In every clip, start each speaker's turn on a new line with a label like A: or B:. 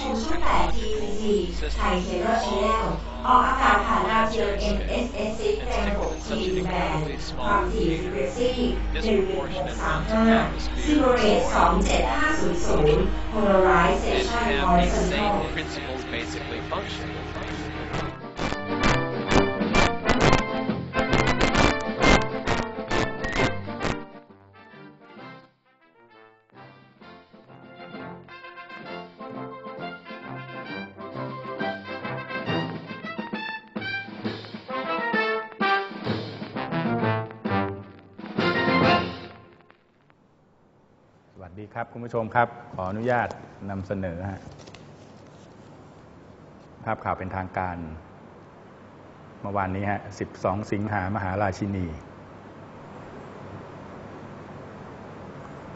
A: ชมช่อง8 TVC ไทยเทเลอร์ชแนลออกอากาศผ่านดาวเทียม MSS 6แรง6ทีแบนความถี่ฟรีเควนซี11635ซิโบเรต27500 polarization
B: and have the
A: horizontal
C: ดีครับคุณผู้ชมครับ ขออนุญาตนำเสนอภาพข่าวเป็นทางการเมื่อวานนี้ฮะ 12 สิงหามหาราชินี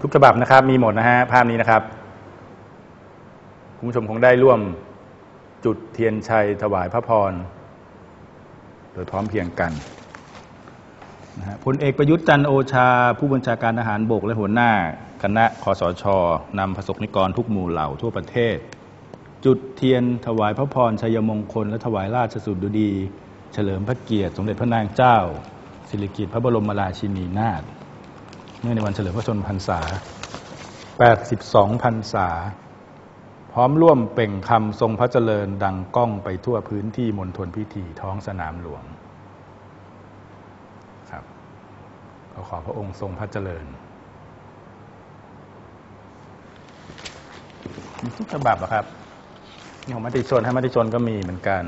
C: ทุกฉบับนะครับ มีหมดนะฮะ ภาพนี้นะครับ คุณผู้ชมคงได้ร่วมจุดเทียนชัยถวายพระพร โดยพร้อมเพียงกันนะฮะพลเอกประยุทธ์จันทร์โอชา ผู้บัญชาการทหารบกและหัวหน้า คณะคอสชนำประสบนิกรทุกหมู่เหล่าทั่วประเทศ จุดเทียนถวายพระพรชัยมงคล และถวายราชสุดดี เฉลิมพระเกียรติ สมเด็จพระนางเจ้า สิริกิติ์พระบรมราชินีนาถเนื่องในวันเฉลิมพระชนมพรรษา 82 พรรษา พร้อมร่วมเป่งคำทรงพระเจริญดังก้องไปทั่วพื้นที่มณฑลพิธีท้องสนามหลวง ครับขอขอพระองค์ทรงพระเจริญ ทุกฉบับอะครับของมติชนให้มติชนก็มีเหมือนกัน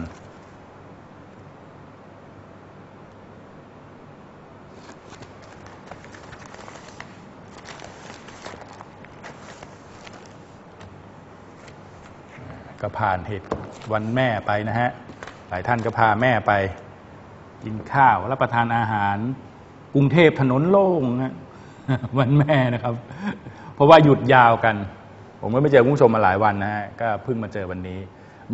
C: ก็ผ่านเหตุวันแม่ไปนะฮะ หลายท่านก็พาแม่ไป กินข้าวรับประทานอาหาร กรุงเทพถนนโล่งวันแม่นะครับ เพราะว่าหยุดยาวกัน ผมก็ไม่เจอคุณผู้ชมมาหลายวันนะฮะก็เพิ่งมาเจอวันนี้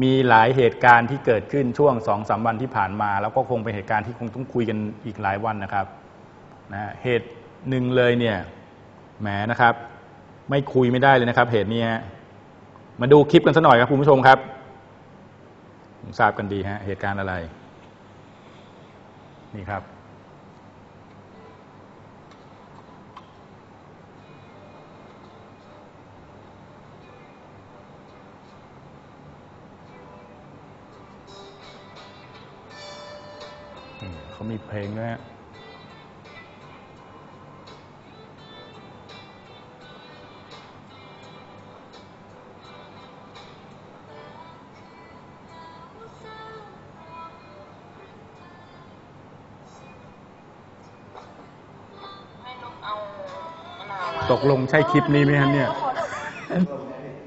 C: มีหลายเหตุการณ์ที่เกิดขึ้นช่วงสองสามวันที่ผ่านมา แล้วก็คงเป็นเหตุการณ์ที่คงต้องคุยกันอีกหลายวันนะครับนะเหตุหนึ่งเลยเนี่ยแหมนะครับ ไม่คุยไม่ได้เลยนะครับ เหตุนี้มาดูคลิปกันสักหน่อยครับคุณผู้ชมครับทราบกันดีฮะเหตุการณ์อะไร นี่ครับ เขามีเพลงด้วยฮะตกลงใช่คลิปนี้ไหมฮะเนี่ย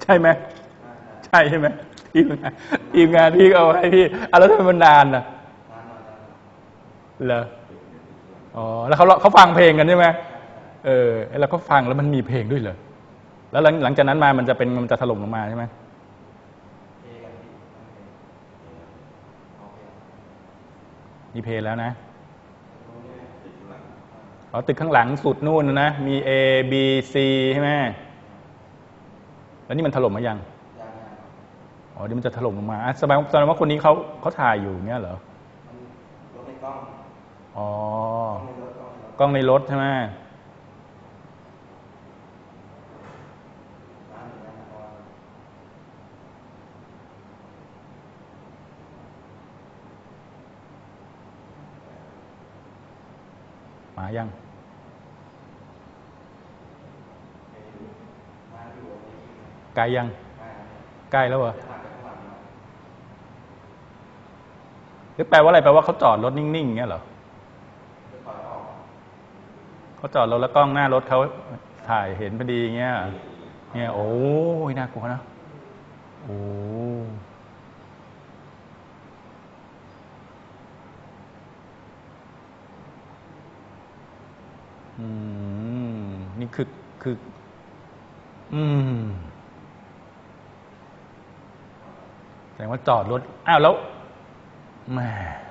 C: ใช่ไหมใช่ใช่ไหมทีมงานทีมงานพี่เอาให้พี่อะแล้วทำไมมันนานน่ะ เหรออ๋อแล้วเขาเขาฟังเพลงกันใช่ไหมเออแล้วก็ฟังแล้วมันมีเพลงด้วยเหรอแล้วหลังหลังจากนั้นมามันจะเป็นมันจะถล่มลงมาใช่ไหมมีเพลงแล้วนะอ๋อตึกข้างหลังสุดนู่นนะ มี A B C ใช่ไหมแล้วนี่มันถล่มมายังอ๋อเดี๋ยวมันจะถล่มลงมาอะแสดงแสดงว่าคนนี้เขาเขาถ่ายอยู่เงี้ยเหรอ อ๋อกล้องในรถใช่ไหมมายังไกลยังใกล้แล้วเหรอหรือแปลว่าอะไรแปลว่าเขาจอดรถนิ่งๆอย่างเงี้ยเหรอ เขาจอดรถแล้วกล้องหน้ารถเขาถ่ายเห็นพอดีเงี้ยเนี่ยโอ้ยน่ากลัวนะโอ้อืมนี่คือคือ อืมแสดงว่าจอดรถ อ้าวแล้วแหม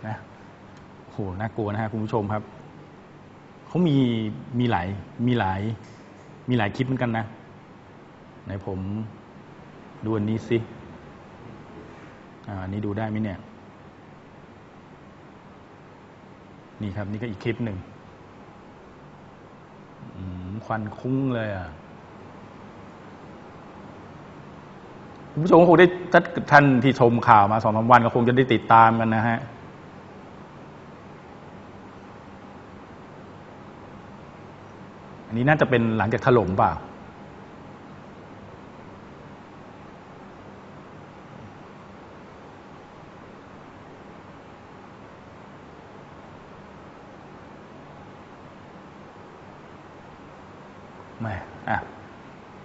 C: นะโหน่ากลัวนะฮะคุณผู้ชมครับ เขามีมีหลายมีหลาย มีหลายคลิปเหมือนกันนะไหนผมดูอันนี้สิอ่านี่ดูได้ไหมเนี่ย นี่ครับ นี่ก็อีกคลิปหนึ่งควันคุ้งเลยอะคุณผู้ชมคงได้ท่านที่ชมข่าวมาสองสามวันก็คงจะได้ติดตามกันนะฮะ อันนี้น่าจะเป็นหลังจากถล่มเปล่า ไม่ อะ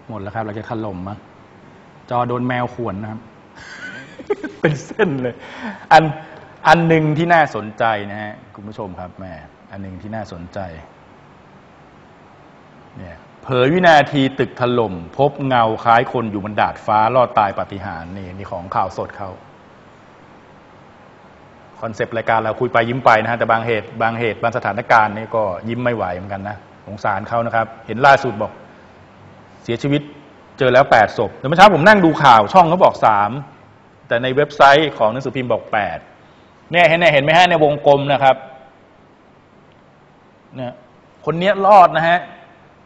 C: หมดแล้วครับเราจะถล่มมั้งจอโดนแมวข่วนนะครับ เป็นเส้นเลย อันอันหนึ่งที่น่าสนใจนะฮะคุณผู้ชมครับแม่อันหนึ่งที่น่าสนใจ เนี่ยเผยวินาทีตึกถล่ม พบเงาคล้ายคนอยู่บนดาดฟ้ารอดตายปาฏิหาริย์นี่นี่ของข่าวสดเขาคอนเซปต์รายการเราคุยไปยิ้มไปนะฮะแต่บางเหตุบางเหตุบางสถานการณ์นี่ก็ยิ้มไม่ไหวเหมือนกันนะสงสารเขานะครับ เห็นล่าสุดบอก เสียชีวิตเจอแล้วแปดศพแต่เมื่อเช้าผมนั่งดูข่าวช่องเขาบอกสามแต่ในเว็บไซต์ของหนังสือพิมพ์บอกแปดเนี่ยเห็นไหมเห็นไหมฮะในวงกลมนะครับเนี่ยคนนี้รอดนะฮะ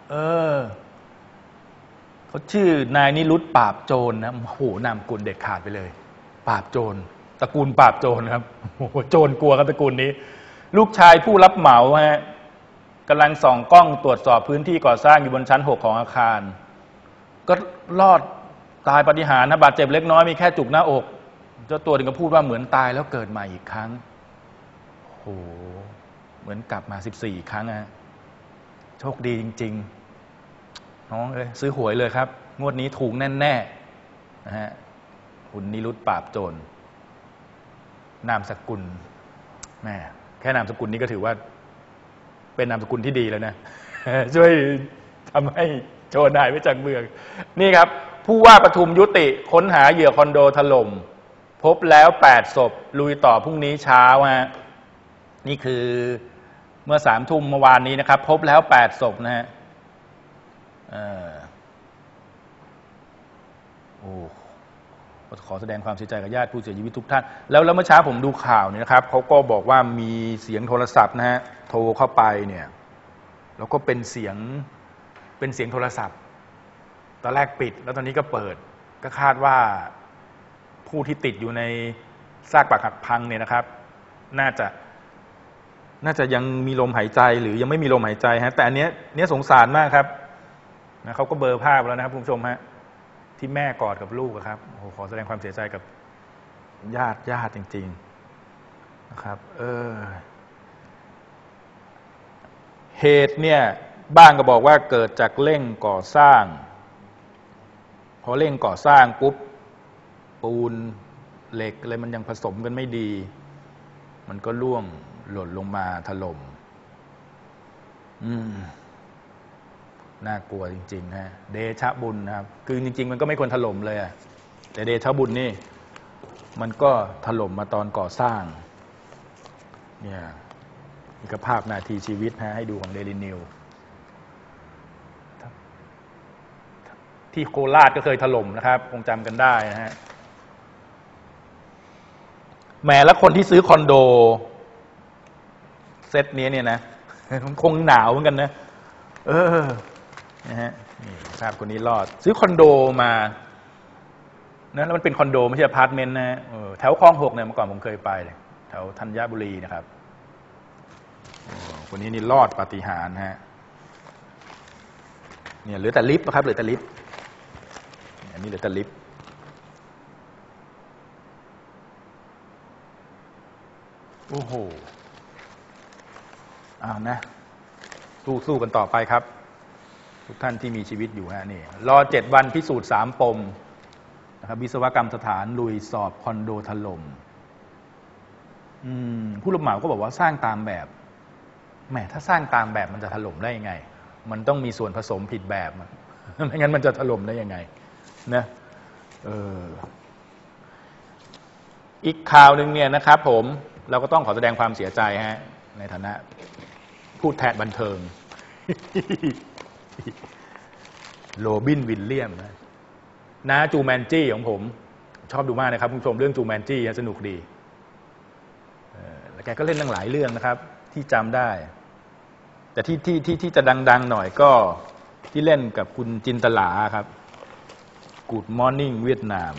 C: เออเขาชื่อนายนิรุตปราบโจรนะโอ้โหนามกุลเด็ดขาดไปเลย ปราบโจรตระกูลปราบโจรครับโอ้โหโจรกลัวกันตระกูลนี้ ลูกชายผู้รับเหมาฮะกำลังส่องกล้องตรวจสอบพื้นที่ก่อสร้างอยู่บนชั้นหกของอาคาร ก็รอดตายปฏิหารนะบาดเจ็บเล็กน้อยมีแค่จุกหน้าอกเจ้าตัวถึงก็พูดว่าเหมือนตายแล้วเกิดใหม่อีกครั้งโอ้โหเหมือนกลับมาสิบสี่ครั้งอะโชคดีจริง ๆ น้องเอ้ยซื้อหวยเลยครับ งวดนี้ถูกแน่ๆนะฮะคุณนิรุตปราบโจรนามสกุลแม่แค่นามสกุลนี้ก็ถือว่า เป็นนามสกุลที่ดีแล้วนะช่วยทำให้โจรหายไปจากเมือง นี่ครับ ผู้ว่าปทุมยุติค้นหาเหยื่อคอนโดถล่มพบแล้วแปดศพ ลุยต่อพรุ่งนี้เช้าฮะนี่คือเมื่อสามทุ่มเมื่อวานนี้นะครับ พบแล้วแปดศพนะฮะ อ่อโอ้ขอแสดงความเสียใจกับญาติผู้เสียชีวิตทุกท่าน แล้วแล้วเมื่อเช้าผมดูข่าวเนี่ยนะครับเขาก็บอกว่ามีเสียงโทรศัพท์นะฮะโทรเข้าไปเนี่ย แล้วก็เป็นเสียงเป็นเสียงโทรศัพท์ ตอนแรกปิด แล้วตอนนี้ก็เปิด ก็คาดว่าผู้ที่ติดอยู่ในซากปรักหักพังเนี่ยนะครับ น่าจะ น่าจะยังมีลมหายใจหรือยังไม่มีลมหายใจฮะแต่อันเนี้ยเนี้ยสงสารมากครับ นะเขาก็เบอร์ภาพแล้วนะครับคุณผู้ชมฮะที่แม่กอดกับลูกครับโอ้ขอแสดงความเสียใจกับญาติญาติจริง ๆนะครับ เออ เหตุเนี่ย บ้างก็บอกว่าเกิดจากเร่งก่อสร้าง พอเร่งก่อสร้างปุ๊บปูนเหล็กอะไรมันยังผสมกันไม่ดี มันก็ร่วงหล่นลงมาถล่มอืม น่ากลัวจริงๆฮะเดชะบุญนะครับ คือจริง ๆ มันก็ไม่ควรถล่มเลยอะแต่เดชะบุญนี่ มันก็ถล่มมาตอนก่อสร้าง เนี่ยนี่ก็ภาพนาทีชีวิตฮะให้ดูของเดลินิวที่โคราชก็เคยถล่มนะครับคงจำกันได้นะฮะแหมแล้วคนที่ซื้อคอนโด เซตนี้เนี่ยนะคงหนาวเหมือนกันนะ เออ นะฮะนี่ภาพคนนี้รอด ซื้อคอนโดมานะแล้วมันเป็นคอนโดไม่ใช่อพาร์ตเมนต์นะแถวคลองหกเนี่ยเมื่อก่อนผมเคยไปเลยแถวธัญบุรีนะครับคนนี้นี่รอดปาฏิหาริย์ฮะเนี่ยเหลือแต่ลิฟต์นะครับเหลือแต่ลิฟต์อันนี้เหลือแต่ลิฟต์โอ้โหอ้าวนะสู้สู้กันต่อไปครับ ทุกท่านที่มีชีวิตอยู่ฮะนี่รอเจ็ดวันพิสูจน์สามปมนะครับวิศวกรรมสถานลุยสอบคอนโดถล่มอืมผู้รับเหมาก็บอกว่าสร้างตามแบบแหมถ้าสร้างตามแบบมันจะถล่มได้ยังไง มันต้องมีส่วนผสมผิดแบบไม่งั้นมันจะถล่มได้ยังไงนะเอออีกข่าวหนึ่งเนี่ยนะครับ ผมเราก็ต้องขอแสดงความเสียใจฮะในฐานะ พูดแทนบันเทิง โรบินวิลเลียมนะนาจูแมนจี้ของผม ชอบดูมากนะครับคุณผู้ชมเรื่องจูแมนจี้สนุกดีแล้วแกก็เล่นตั้งหลายเรื่องนะครับ ที่จำได้ แต่ที่ที่ที่ที่จะดัง ๆ หน่อยก็ที่เล่นกับคุณจินตลาครับกูดมอร์นิ่งเวียดนาม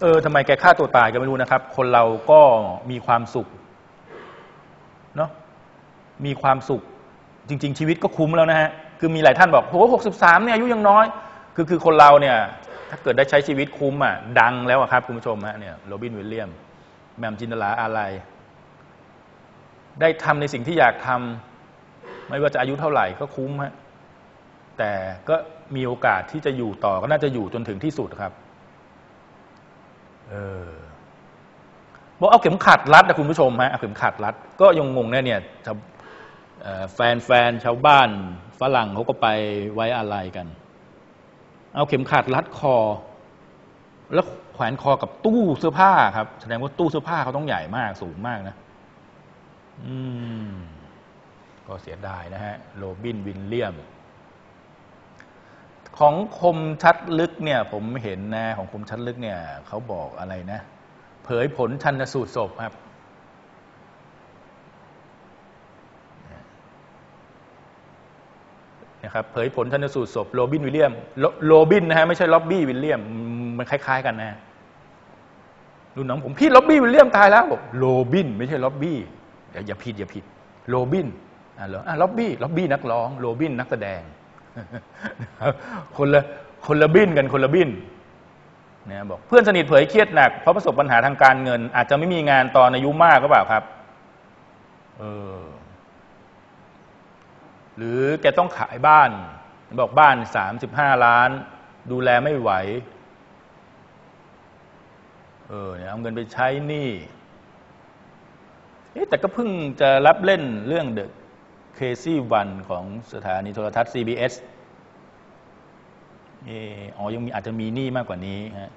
C: เออทำไมแกฆ่าตัวตายก็ไม่รู้นะครับ คนเราก็มีความสุขเนาะมีความสุข จริง ๆ ชีวิตก็คุ้มแล้วนะฮะคือมีหลายท่านบอกโหหกสิบสามเนี่ยอายุยังน้อย คือคือคนเราเนี่ย ถ้าเกิดได้ใช้ชีวิตคุ้มอะดังแล้วครับคุณผู้ชมฮะเนี่ยโรบินวิลเลียม แมมจินตลาอะไร ได้ทำในสิ่งที่อยากทำไม่ว่าจะอายุเท่าไหร่ก็คุ้มฮะแต่ก็มีโอกาสที่จะอยู่ต่อก็น่าจะอยู่จนถึงที่สุดครับ เออบอกเอาเข็มขัดรัดนะคุณผู้ชมฮะเอาเข็มขัดรัด ก็ยังงงเนี่ยเนี่ยแฟนแฟนชาวบ้านฝรั่งเขาก็ไปไว้อะไรกัน เอาเข็มขัดรัดคอ แล้วแขวนคอกับตู้เสื้อผ้าครับ แสดงว่าตู้เสื้อผ้าเขาต้องใหญ่มากสูงมากนะ อืม ก็เสียดายนะฮะ โรบินวินเลียม ของคมชัดลึกเนี่ยผมเห็นนะของคมชัดลึกเนี่ยเขาบอกอะไรนะ เผยผลชันสูตรศพครับ นะครับเผยผลชันสูตรศพโรบินวิลเลียมโรบินนะฮะไม่ใช่ร็อบบี้วิลเลียม มันคล้าย ๆ กันนะรุ่นน้องผมพี่ร็อบบี้วิลเลียมตายแล้วบอกโรบิน ไม่ใช่ร็อบบี้อย่าอย่าผิดอย่าผิดโรบินอ่าเหรออะร็อบบี้ร็อบบี้นักร้องโรบินนักแสดง คนละคนละบินกันคนละบินนะบอกเพื่อนสนิทเผยเครียดหนักเพราะประสบปัญหาทางการเงิน อาจจะไม่มีงานตอนอายุมากก็เปล่าครับ เออ หรือแกต้องขายบ้าน บอกบ้านสามสิบห้าล้าน ดูแลไม่ไหว เออเนี่ยเอาเงินไปใช้หนี้แต่ก็เพิ่งจะรับเล่นเรื่อง The Crazy One ของสถานีโทรทัศน์ CBS เอออ๋อยังมีอาจจะมีหนี้มากกว่านี้ฮะ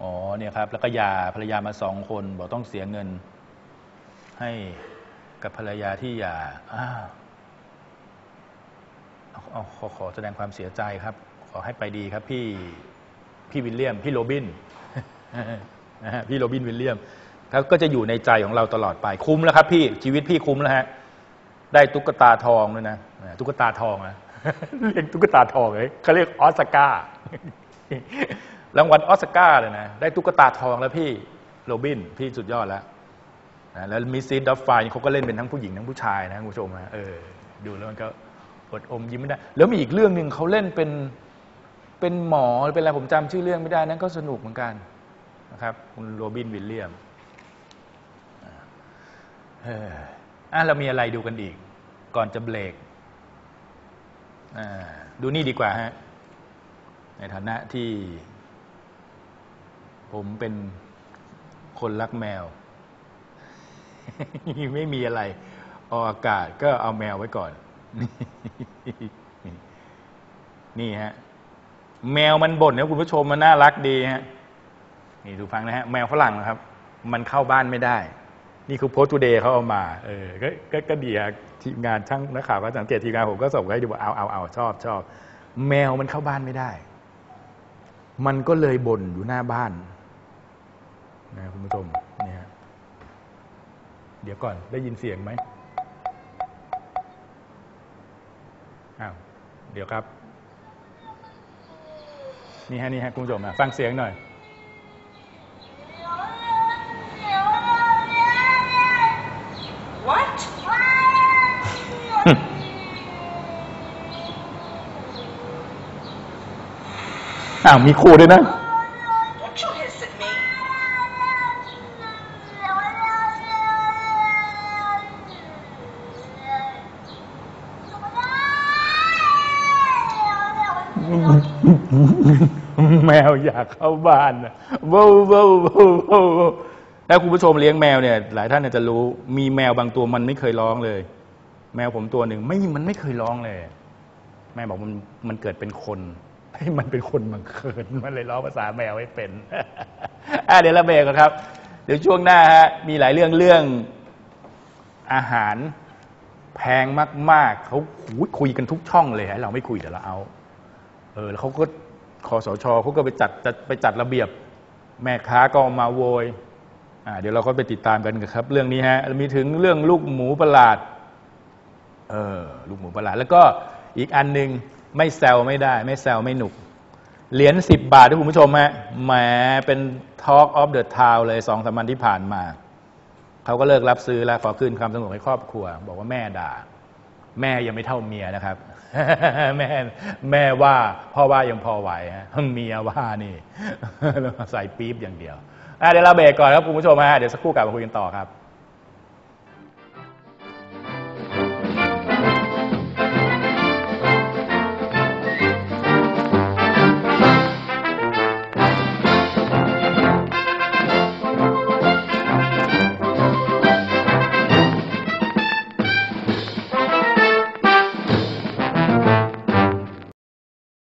C: อ๋อเนี่ยครับ แล้วก็หยาภรรยามาสองคน บอกต้องเสียเงิน ให้กับภรรยาที่หย่าอ้าเอาขอขอแสดงความเสียใจครับ ขอให้ไปดีครับ พี่พี่วิลเลียม พี่โรบินพี่โรบินวิลเลียม เขาก็จะอยู่ในใจของเราตลอดไปคุ้มแล้วครับ พี่ชีวิตพี่คุ้มแล้วฮะ ได้ตุ๊กตาทองด้วยนะตุ๊กตาทองนะเรียกตุ๊กตาทองเลยเขาเรียกออสการ์รางวัลออสการ์เลยนะได้ตุ๊กตาทองแล้วพี่โรบินพี่สุดยอดแล้วนะแล้ว Mrs. Doubtfire เขาก็เล่นเป็นทั้งผู้หญิงทั้งผู้ชายนะคุณผู้ชมนะเออดูแล้วมันก็อดอมยิ้มไม่ได้ แล้วมีอีกเรื่องหนึ่งเขาเล่นเป็นเป็นหมอเป็นอะไรผมจำชื่อเรื่องไม่ได้นั่นก็สนุกเหมือนกันนะครับคุณโรบินวิลเลียม เอออะเรามีอะไรดูกันอีก ก่อนจะเบรกอ่าดูนี่ดีกว่าฮะ ในฐานะที่ ผมเป็นคนรักแมว ไม่มีอะไรออกอากาศก็เอาแมวไว้ก่อน นี่ฮะ แมวมันบ่นนะคุณผู้ชมมันน่ารักดีฮะ นี่ดูฟังนะฮะ แมวฝรั่งนะครับ มันเข้าบ้านไม่ได้ นี่คือโพสต์ทูเดย์เขาเอามาเออก็ก็ก็ดีอะทีมงานช่างนักข่าวก็สังเกตทีมงานผมก็ส่งให้ดูว่าเอาเอาเอาชอบชอบแมวมันเข้าบ้านไม่ได้ มันก็เลยบ่นอยู่หน้าบ้านนะคุณผู้ชมเนี่ย เดี๋ยวก่อนได้ยินเสียงไหมอ้าวเดี๋ยวครับ นี่ฮะนี่ฮะคุณผู้ชมนะฟังเสียงหน่อย อ้าวมีครูด้วยนะ แมวอยากเข้าบ้านนะว้าวว้าวว้าวว้าวถ้าคุณผู้ชมเลี้ยงแมวเนี่ย หลายท่านอาจจะรู้ มีแมวบางตัวมันไม่เคยร้องเลย แมวผมตัวหนึ่งไม่มันไม่เคยร้องเลย แม่บอกมันมันเกิดเป็นคนให้มันเป็นคนบังเกินมันเลยร้องภาษาแมวไม่เป็นอะเดี๋ยวเราเบรกก่อนครับ เดี๋ยวช่วงหน้าฮะมีหลายเรื่องเรื่องอาหารแพงมาก ๆเขาคุยกันทุกช่องเลยฮะเราไม่คุยแต่เราเอา เออแล้วเขาก็คอสชเขาก็ไปจัดจัดไปจัดระเบียบ แม่ค้าก็มาโวยอ่าเดี๋ยวเราก็ไปติดตามกันครับ เรื่องนี้ฮะมีถึงเรื่องลูกหมูประหลาด เออลูกหมูประหลาดแล้วก็อีกอันหนึ่งไม่แซวไม่ได้ ไม่แซวไม่หนุก เหรียญสิบบาทที่คุณผู้ชมฮะแหมเป็น Talk of the Town เลยสองสามวันที่ผ่านมาเขาก็เลิกรับซื้อแล้วขอคืนความสงบให้ครอบครัว บอกว่าแม่ด่า แม่ยังไม่เท่าเมียนะครับ แม่แม่ว่าพ่อว่ายังพอไหวฮะเมียว่านี่ ใส่ปี๊บอย่างเดียวเดี๋ยวเราเบรกก่อนครับคุณผู้ชมฮะเดี๋ยวสักครู่กลับมาคุยกันต่อครับ